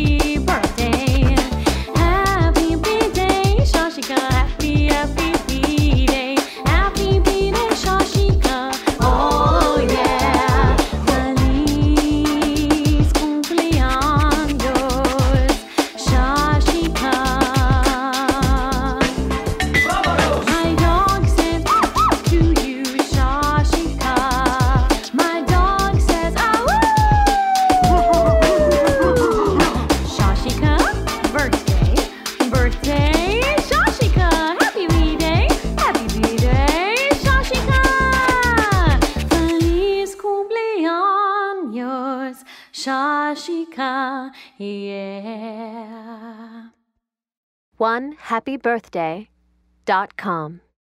Habibi. birthday, Shashika! Happy birthday, Day! Happy V Day, Shashika! Feliz cumpleaños, Shashika! Yeah. One happy birthday dot com.